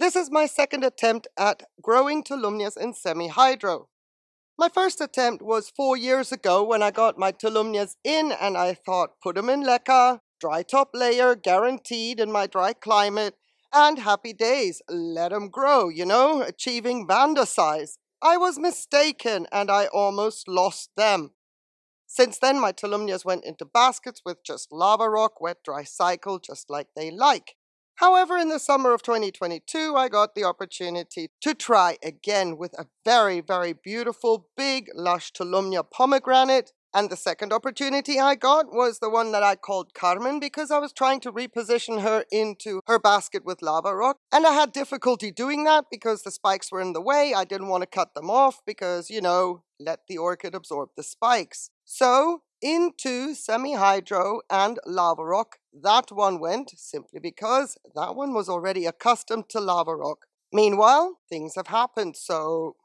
This is my second attempt at growing Tolumnias in semi-hydro. My first attempt was four years ago when I got my Tolumnias in and I thought put them in leca, dry top layer guaranteed in my dry climate, and happy days, let them grow, you know, achieving Vanda size. I was mistaken and I almost lost them. Since then, my Tolumnias went into baskets with just lava rock, wet dry cycle, just like they like. However, in the summer of 2022, I got the opportunity to try again with a very, very beautiful, big, lush Tolumnia pomegranate. And the second opportunity I got was the one that I called Carmen because I was trying to reposition her into her basket with lava rock. And I had difficulty doing that because the spikes were in the way. I didn't want to cut them off because, you know, let the orchid absorb the spikes. So into semi-hydro and lava rock. That one went simply because that one was already accustomed to lava rock. Meanwhile, things have happened, so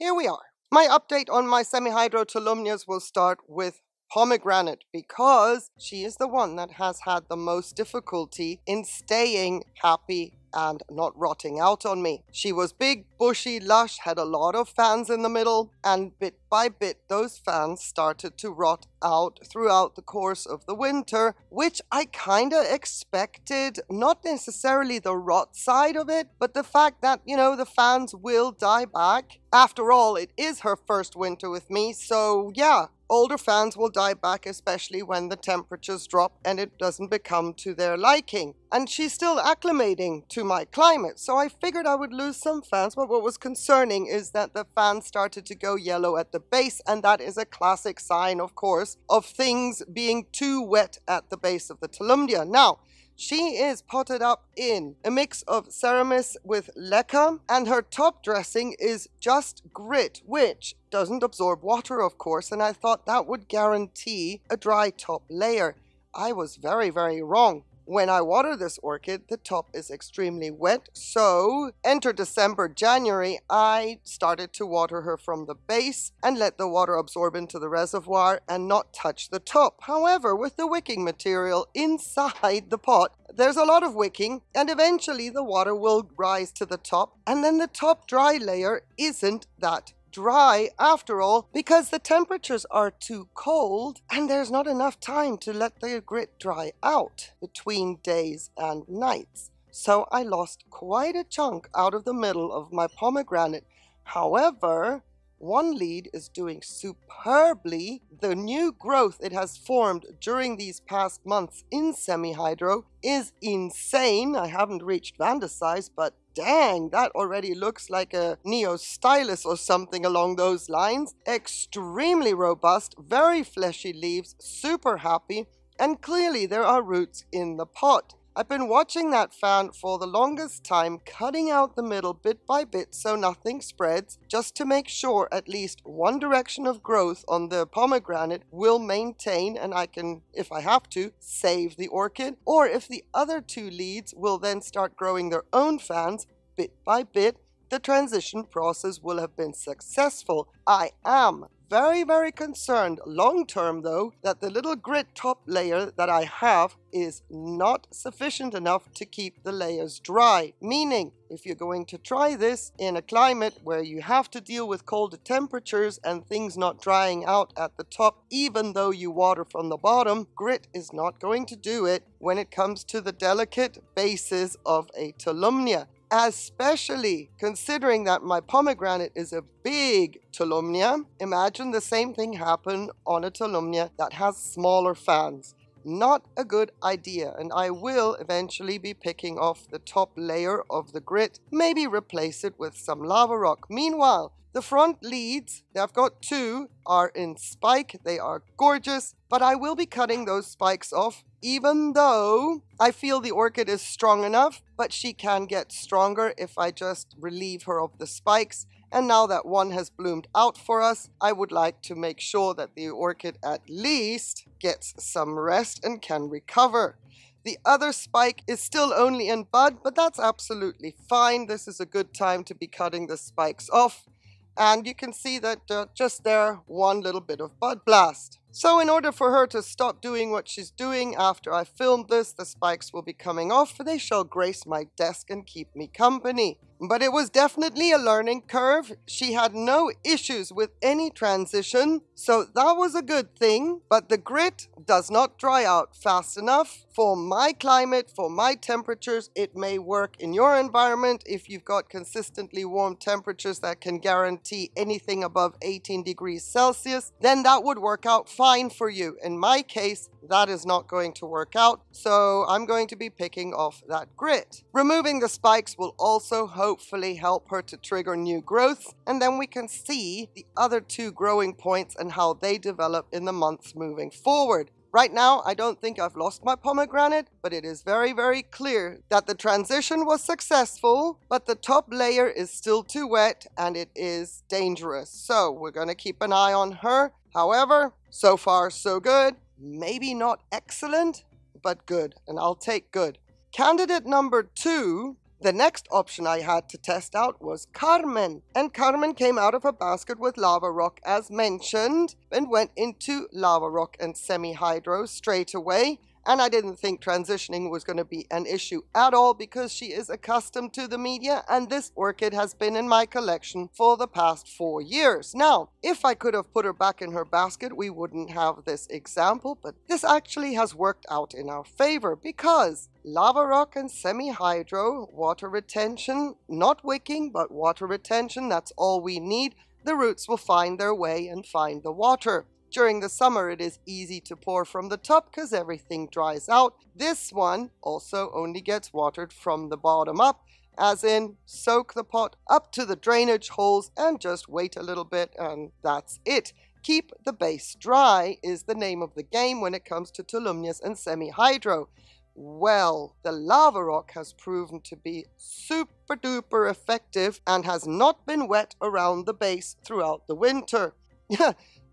Here we are. My update on my semi-hydro Tolumnias will start with pomegranate because she is the one that has had the most difficulty in staying happy and not rotting out on me. She was big, bushy, lush, had a lot of fans in the middle, and bit by bit those fans started to rot out throughout the course of the winter, which I kinda expected, not necessarily the rot side of it, but the fact that, you know, the fans will die back. After all, it is her first winter with me, so yeah, older fans will die back, especially when the temperatures drop and it doesn't become to their liking. And she's still acclimating to my climate, so I figured I would lose some fans, but what was concerning is that the fans started to go yellow at the base, and that is a classic sign, of course, of things being too wet at the base of the Tolumnia. Now, she is potted up in a mix of Seramis with leca, and her top dressing is just grit, which doesn't absorb water, of course, and I thought that would guarantee a dry top layer. I was very, very wrong. When I water this orchid, the top is extremely wet, so enter December, January, I started to water her from the base and let the water absorb into the reservoir and not touch the top. However, with the wicking material inside the pot, there's a lot of wicking and eventually the water will rise to the top and then the top dry layer isn't that dry after all because the temperatures are too cold and there's not enough time to let the grit dry out between days and nights. So I lost quite a chunk out of the middle of my pomegranate. However, one lead is doing superbly. The new growth it has formed during these past months in semi-hydro is insane. I haven't reached Vanda size, but dang, that already looks like a Neostylis or something along those lines. Extremely robust, very fleshy leaves, super happy, and clearly there are roots in the pot. I've been watching that fan for the longest time, cutting out the middle bit by bit so nothing spreads, just to make sure at least one direction of growth on the pomegranate will maintain and I can, if I have to, save the orchid, or if the other two leads will then start growing their own fans bit by bit, the transition process will have been successful. I am very, very concerned long term though that the little grit top layer that I have is not sufficient enough to keep the layers dry. Meaning, if you're going to try this in a climate where you have to deal with colder temperatures and things not drying out at the top, even though you water from the bottom, grit is not going to do it when it comes to the delicate bases of a Tolumnia especially considering that my pomegranate is a big Tolumnia. Imagine the same thing happen on a Tolumnia that has smaller fans. Not a good idea, and I will eventually be picking off the top layer of the grit, maybe replace it with some lava rock. Meanwhile, the front leads, I've got two, are in spike. They are gorgeous, but I will be cutting those spikes off even though I feel the orchid is strong enough, but she can get stronger if I just relieve her of the spikes. And now that one has bloomed out for us, I would like to make sure that the orchid at least gets some rest and can recover. The other spike is still only in bud, but that's absolutely fine. This is a good time to be cutting the spikes off. And you can see that uh, just there, one little bit of bud blast. So in order for her to stop doing what she's doing after I filmed this, the spikes will be coming off, for they shall grace my desk and keep me company. But it was definitely a learning curve. She had no issues with any transition, so that was a good thing. But the grit does not dry out fast enough. For my climate, for my temperatures, it may work in your environment if you've got consistently warm temperatures that can guarantee anything above 18 degrees Celsius, then that would work out fine for you. In my case, that is not going to work out, so I'm going to be picking off that grit. Removing the spikes will also hopefully help her to trigger new growth, and then we can see the other two growing points and how they develop in the months moving forward. Right now, I don't think I've lost my pomegranate, but it is very, very clear that the transition was successful, but the top layer is still too wet and it is dangerous. So we're going to keep an eye on her. However, so far so good maybe not excellent, but good, and I'll take good. Candidate number two, the next option I had to test out was Carmen. And Carmen came out of a basket with lava rock as mentioned and went into lava rock and semi-hydro straight away and I didn't think transitioning was going to be an issue at all because she is accustomed to the media and this orchid has been in my collection for the past four years. Now, if I could have put her back in her basket, we wouldn't have this example, but this actually has worked out in our favor because lava rock and semi-hydro, water retention, not wicking, but water retention, that's all we need. The roots will find their way and find the water. During the summer, it is easy to pour from the top because everything dries out. This one also only gets watered from the bottom up, as in soak the pot up to the drainage holes and just wait a little bit and that's it. Keep the base dry is the name of the game when it comes to Tolumnias and semi-hydro. Well, the lava rock has proven to be super duper effective and has not been wet around the base throughout the winter.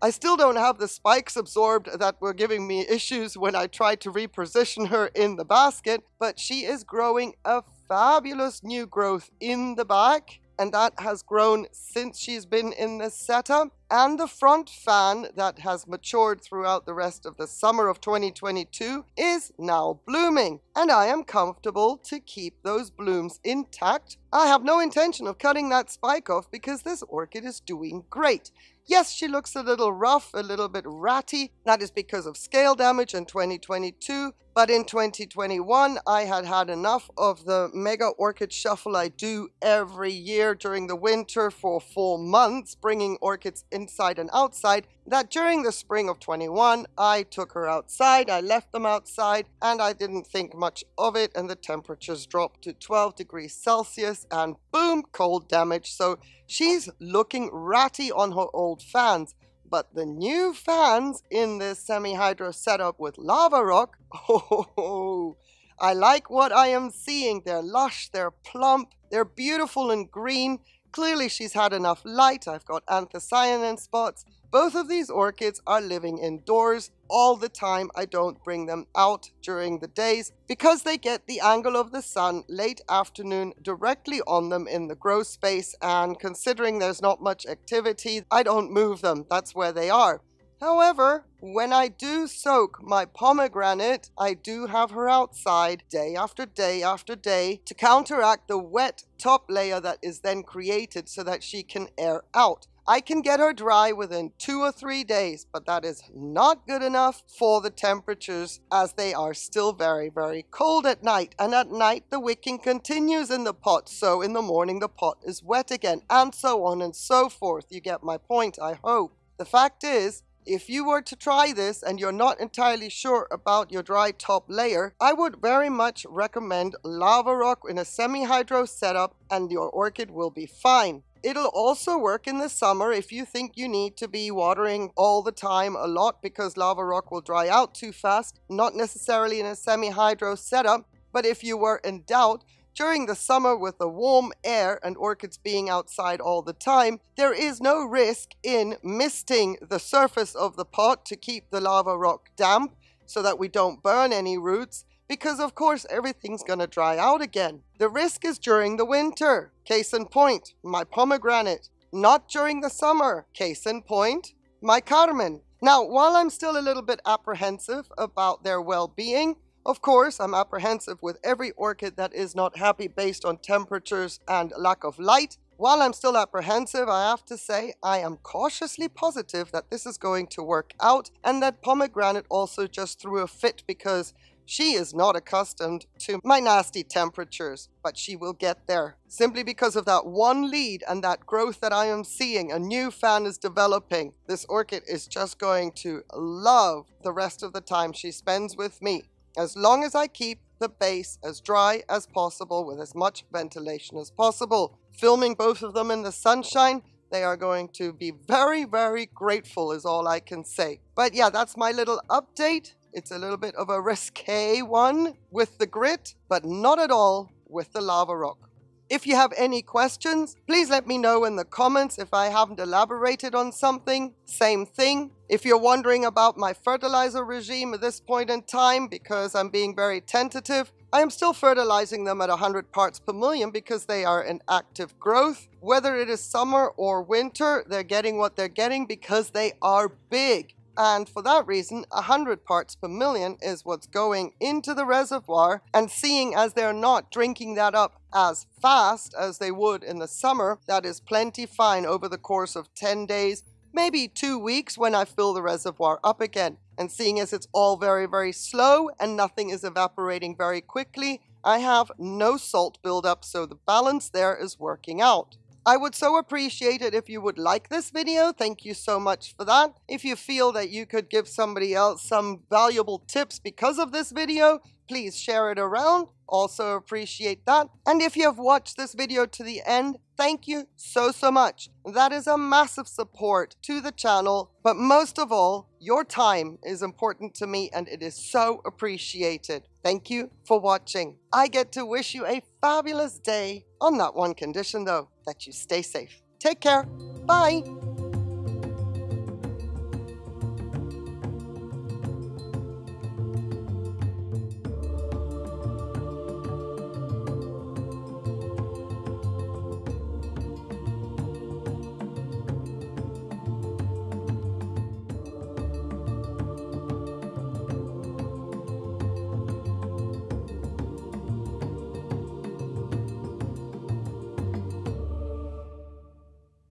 I still don't have the spikes absorbed that were giving me issues when I tried to reposition her in the basket, but she is growing a fabulous new growth in the back and that has grown since she's been in this setup. And the front fan that has matured throughout the rest of the summer of 2022 is now blooming. And I am comfortable to keep those blooms intact. I have no intention of cutting that spike off because this orchid is doing great. Yes, she looks a little rough, a little bit ratty. That is because of scale damage in 2022. But in 2021, I had had enough of the mega orchid shuffle I do every year during the winter for four months, bringing orchids inside and outside, that during the spring of 21, I took her outside, I left them outside, and I didn't think much of it, and the temperatures dropped to 12 degrees Celsius, and boom, cold damage. So she's looking ratty on her old fans. But the new fans in this semi-hydro setup with lava rock, oh, I like what I am seeing. They're lush, they're plump, they're beautiful and green. Clearly she's had enough light. I've got anthocyanin spots. Both of these orchids are living indoors all the time. I don't bring them out during the days because they get the angle of the sun late afternoon directly on them in the grow space and considering there's not much activity, I don't move them. That's where they are. However, when I do soak my pomegranate, I do have her outside day after day after day to counteract the wet top layer that is then created so that she can air out. I can get her dry within two or three days, but that is not good enough for the temperatures as they are still very, very cold at night. And at night, the wicking continues in the pot. So in the morning, the pot is wet again, and so on and so forth. You get my point, I hope. The fact is, if you were to try this and you're not entirely sure about your dry top layer, I would very much recommend Lava Rock in a semi-hydro setup and your orchid will be fine. It'll also work in the summer if you think you need to be watering all the time a lot because lava rock will dry out too fast, not necessarily in a semi-hydro setup, but if you were in doubt, during the summer with the warm air and orchids being outside all the time, there is no risk in misting the surface of the pot to keep the lava rock damp so that we don't burn any roots because of course everything's going to dry out again. The risk is during the winter. Case in point, my pomegranate. Not during the summer. Case in point, my Carmen. Now, while I'm still a little bit apprehensive about their well-being, of course, I'm apprehensive with every orchid that is not happy based on temperatures and lack of light. While I'm still apprehensive, I have to say I am cautiously positive that this is going to work out and that pomegranate also just threw a fit because she is not accustomed to my nasty temperatures, but she will get there. Simply because of that one lead and that growth that I am seeing, a new fan is developing. This orchid is just going to love the rest of the time she spends with me. As long as I keep the base as dry as possible with as much ventilation as possible. Filming both of them in the sunshine, they are going to be very, very grateful is all I can say. But yeah, that's my little update. It's a little bit of a risque one with the grit, but not at all with the lava rock. If you have any questions, please let me know in the comments if I haven't elaborated on something. Same thing. If you're wondering about my fertilizer regime at this point in time, because I'm being very tentative, I am still fertilizing them at 100 parts per million because they are in active growth. Whether it is summer or winter, they're getting what they're getting because they are big. And for that reason, 100 parts per million is what's going into the reservoir. And seeing as they're not drinking that up as fast as they would in the summer, that is plenty fine over the course of 10 days, maybe two weeks when I fill the reservoir up again. And seeing as it's all very, very slow and nothing is evaporating very quickly, I have no salt buildup, so the balance there is working out. I would so appreciate it if you would like this video. Thank you so much for that. If you feel that you could give somebody else some valuable tips because of this video, please share it around. Also appreciate that. And if you have watched this video to the end, thank you so, so much. That is a massive support to the channel. But most of all, your time is important to me and it is so appreciated. Thank you for watching. I get to wish you a fabulous day on that one condition though, that you stay safe. Take care. Bye.